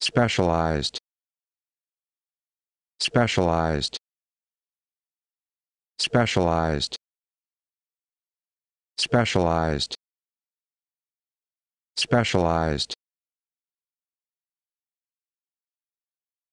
specialized. Specialized. Specialized. Specialized. Specialized.